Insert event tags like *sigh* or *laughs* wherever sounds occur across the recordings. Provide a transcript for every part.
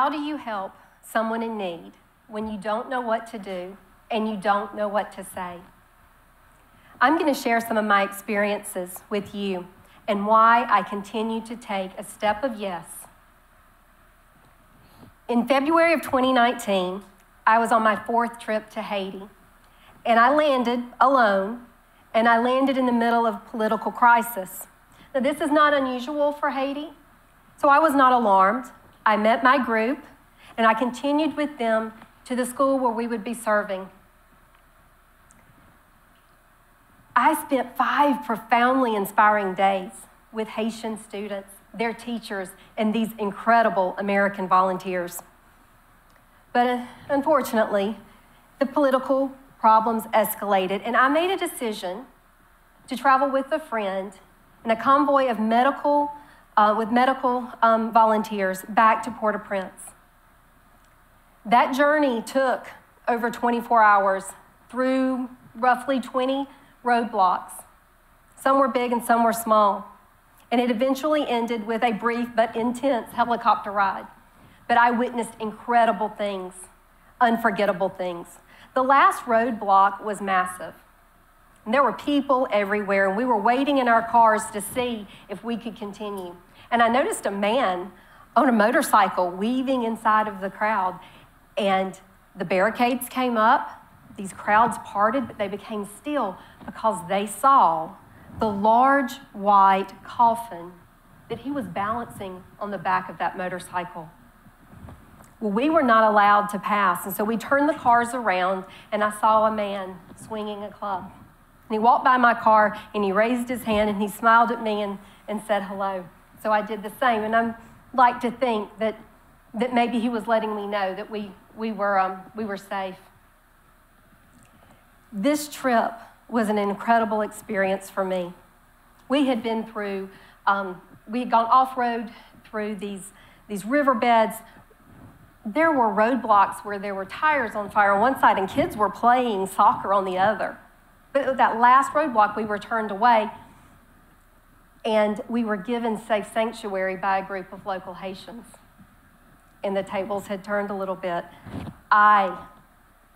How do you help someone in need when you don't know what to do and you don't know what to say? I'm going to share some of my experiences with you and why I continue to take a step of yes. In February of 2019, I was on my fourth trip to Haiti, and I landed alone, and I landed in the middle of a political crisis. Now, this is not unusual for Haiti, so I was not alarmed. I met my group, and I continued with them to the school where we would be serving. I spent five profoundly inspiring days with Haitian students, their teachers, and these incredible American volunteers. But uh, unfortunately, the political problems escalated, and I made a decision to travel with a friend in a convoy of medical uh, with medical um, volunteers back to Port au Prince. That journey took over 24 hours through roughly 20 roadblocks. Some were big and some were small. And it eventually ended with a brief but intense helicopter ride. But I witnessed incredible things, unforgettable things. The last roadblock was massive. And there were people everywhere, and we were waiting in our cars to see if we could continue. And I noticed a man on a motorcycle weaving inside of the crowd. And the barricades came up, these crowds parted, but they became still because they saw the large white coffin that he was balancing on the back of that motorcycle. Well, we were not allowed to pass, and so we turned the cars around, and I saw a man swinging a club. And he walked by my car, and he raised his hand, and he smiled at me and, and said hello. So I did the same. And I like to think that, that maybe he was letting me know that we, we, were, um, we were safe. This trip was an incredible experience for me. We had been through, um, we had gone off road through these, these riverbeds. There were roadblocks where there were tires on fire on one side and kids were playing soccer on the other. But that last roadblock, we were turned away and we were given safe sanctuary by a group of local Haitians. And the tables had turned a little bit. I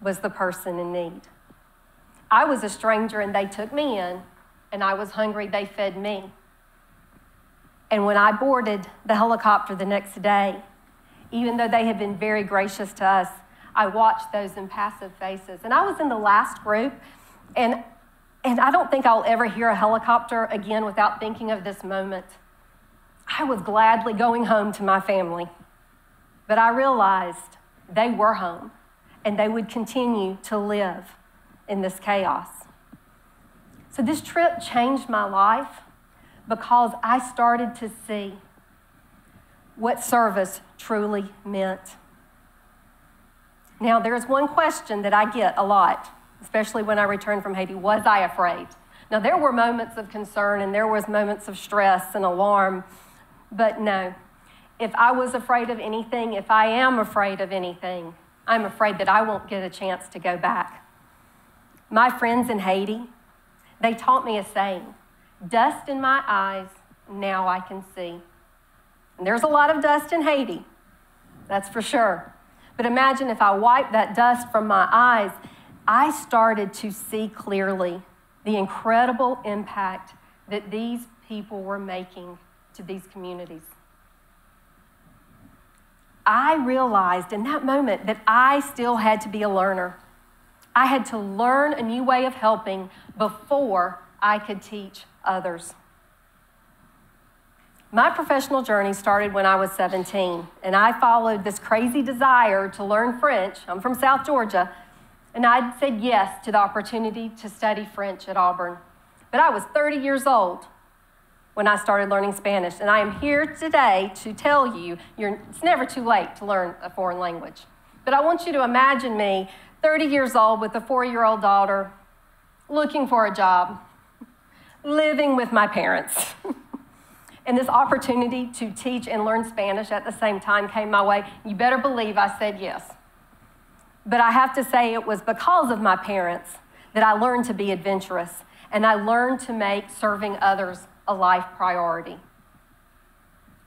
was the person in need. I was a stranger and they took me in, and I was hungry, they fed me. And when I boarded the helicopter the next day, even though they had been very gracious to us, I watched those impassive faces. And I was in the last group, and and I don't think I'll ever hear a helicopter again without thinking of this moment. I was gladly going home to my family, but I realized they were home and they would continue to live in this chaos. So, this trip changed my life because I started to see what service truly meant. Now, there's one question that I get a lot especially when I returned from Haiti, was I afraid? Now, there were moments of concern and there was moments of stress and alarm, but no. If I was afraid of anything, if I am afraid of anything, I'm afraid that I won't get a chance to go back. My friends in Haiti, they taught me a saying dust in my eyes, now I can see. And there's a lot of dust in Haiti, that's for sure. But imagine if I wiped that dust from my eyes I started to see clearly the incredible impact that these people were making to these communities. I realized in that moment that I still had to be a learner. I had to learn a new way of helping before I could teach others. My professional journey started when I was 17, and I followed this crazy desire to learn French. I'm from South Georgia, and I'd said yes to the opportunity to study French at Auburn. But I was 30 years old when I started learning Spanish, and I am here today to tell you it's never too late to learn a foreign language. But I want you to imagine me 30 years old with a four year old daughter, looking for a job, living with my parents. *laughs* and this opportunity to teach and learn Spanish at the same time came my way. You better believe I said yes. But I have to say, it was because of my parents that I learned to be adventurous and I learned to make serving others a life priority.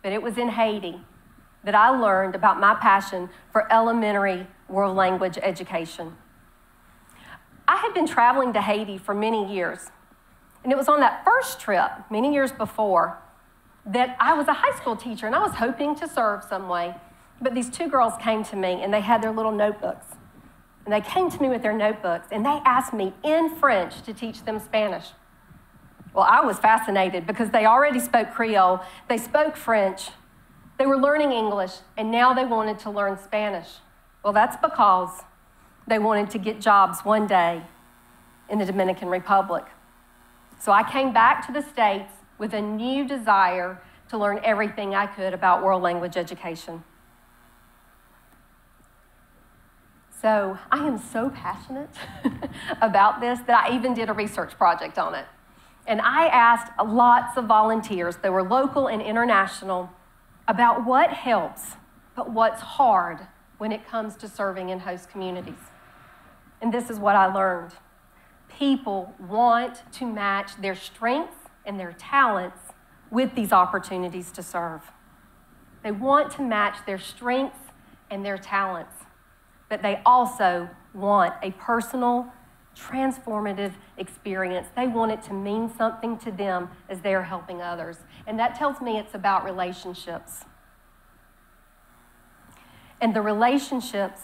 But it was in Haiti that I learned about my passion for elementary world language education. I had been traveling to Haiti for many years, and it was on that first trip, many years before, that I was a high school teacher and I was hoping to serve some way. But these two girls came to me and they had their little notebooks. And they came to me with their notebooks and they asked me in French to teach them Spanish. Well, I was fascinated because they already spoke Creole, they spoke French, they were learning English, and now they wanted to learn Spanish. Well, that's because they wanted to get jobs one day in the Dominican Republic. So I came back to the States with a new desire to learn everything I could about world language education. So I am so passionate *laughs* about this that I even did a research project on it. And I asked lots of volunteers, they were local and international, about what helps, but what's hard when it comes to serving in host communities. And this is what I learned people want to match their strengths and their talents with these opportunities to serve. They want to match their strengths and their talents, but they also want a personal, transformative experience. They want it to mean something to them as they're helping others. And that tells me it's about relationships. And the relationships,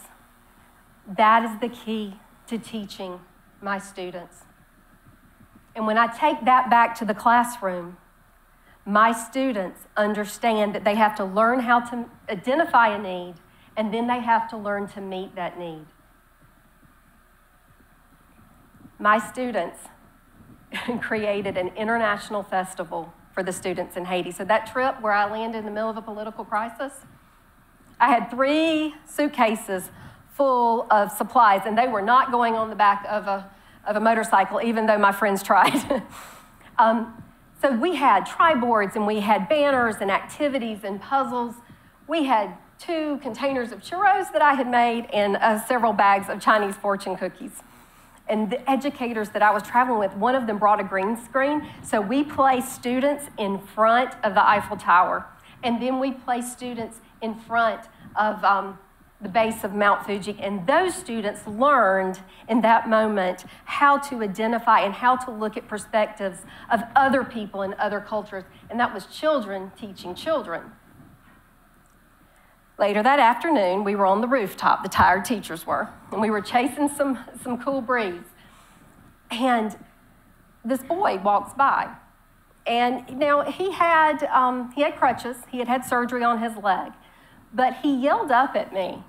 that is the key to teaching my students. And when I take that back to the classroom, my students understand that they have to learn how to identify a need and then they have to learn to meet that need. My students *laughs* created an international festival for the students in Haiti. So that trip where I landed in the middle of a political crisis, I had three suitcases full of supplies, and they were not going on the back of a, of a motorcycle, even though my friends tried. *laughs* um, so we had tri-boards, and we had banners and activities and puzzles. We had two containers of churros that I had made and uh, several bags of Chinese fortune cookies. And the educators that I was traveling with, one of them brought a green screen. So we placed students in front of the Eiffel Tower. And then we placed students in front of um, the base of Mount Fuji. And those students learned in that moment how to identify and how to look at perspectives of other people and other cultures. And that was children teaching children. Later that afternoon, we were on the rooftop, the tired teachers were, and we were chasing some, some cool breeze. And this boy walks by. And now he had, um, he had crutches, he had had surgery on his leg, but he yelled up at me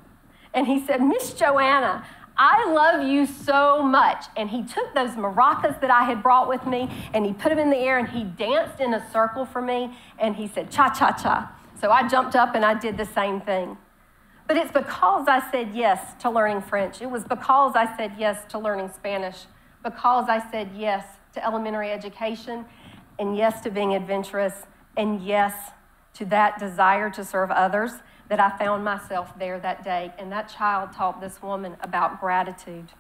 and he said, Miss JoAnna, I love you so much. And he took those maracas that I had brought with me and he put them in the air and he danced in a circle for me and he said, cha cha cha. So I jumped up and I did the same thing. But it's because I said yes to learning French. It was because I said yes to learning Spanish, because I said yes to elementary education, and yes to being adventurous, and yes to that desire to serve others that I found myself there that day. And that child taught this woman about gratitude.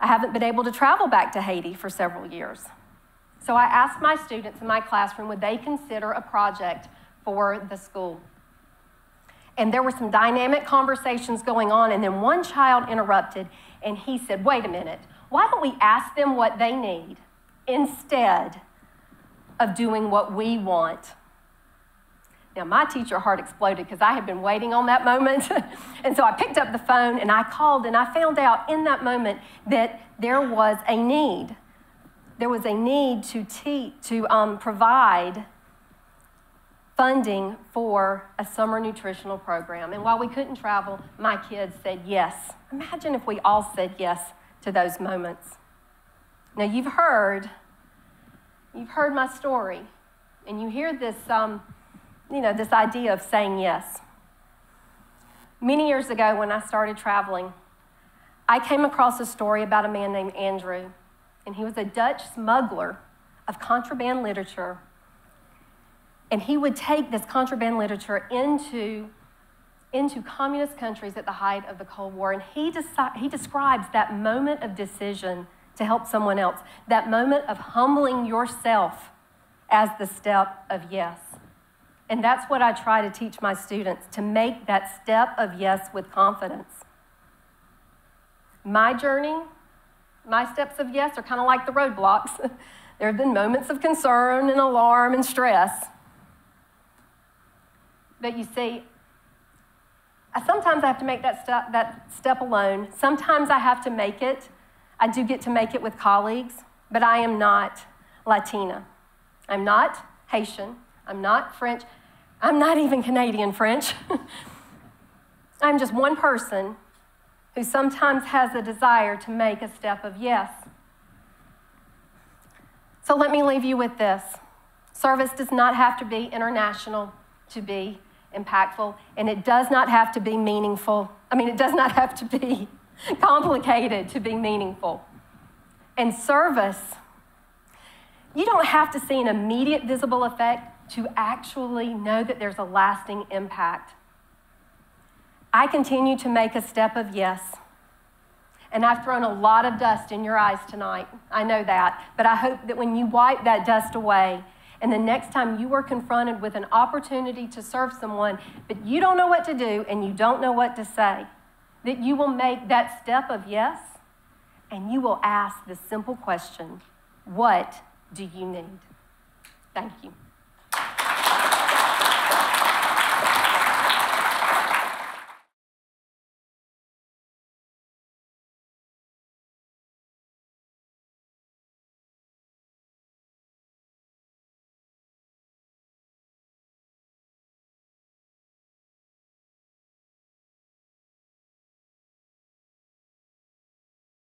I haven't been able to travel back to Haiti for several years. So I asked my students in my classroom would they consider a project for the school. And there were some dynamic conversations going on, and then one child interrupted and he said, Wait a minute, why don't we ask them what they need instead of doing what we want? Now, my teacher heart exploded because I had been waiting on that moment. *laughs* and so I picked up the phone and I called and I found out in that moment that there was a need. There was a need to, to um, provide funding for a summer nutritional program. And while we couldn't travel, my kids said yes. Imagine if we all said yes to those moments. Now, you've heard, you've heard my story, and you hear this. Um, you know, this idea of saying yes. Many years ago, when I started traveling, I came across a story about a man named Andrew, and he was a Dutch smuggler of contraband literature. And he would take this contraband literature into, into communist countries at the height of the Cold War. And he, deci- he describes that moment of decision to help someone else, that moment of humbling yourself as the step of yes. And that's what I try to teach my students to make that step of yes with confidence. My journey, my steps of yes are kind of like the roadblocks. *laughs* there have been moments of concern and alarm and stress. But you see, sometimes I have to make that that step alone. Sometimes I have to make it. I do get to make it with colleagues, but I am not Latina. I'm not Haitian. I'm not French. I'm not even Canadian French. *laughs* I'm just one person who sometimes has a desire to make a step of yes. So let me leave you with this service does not have to be international to be impactful, and it does not have to be meaningful. I mean, it does not have to be *laughs* complicated to be meaningful. And service, you don't have to see an immediate visible effect to actually know that there's a lasting impact. I continue to make a step of yes. And I've thrown a lot of dust in your eyes tonight. I know that. But I hope that when you wipe that dust away, and the next time you are confronted with an opportunity to serve someone, but you don't know what to do and you don't know what to say, that you will make that step of yes and you will ask the simple question What do you need? Thank you.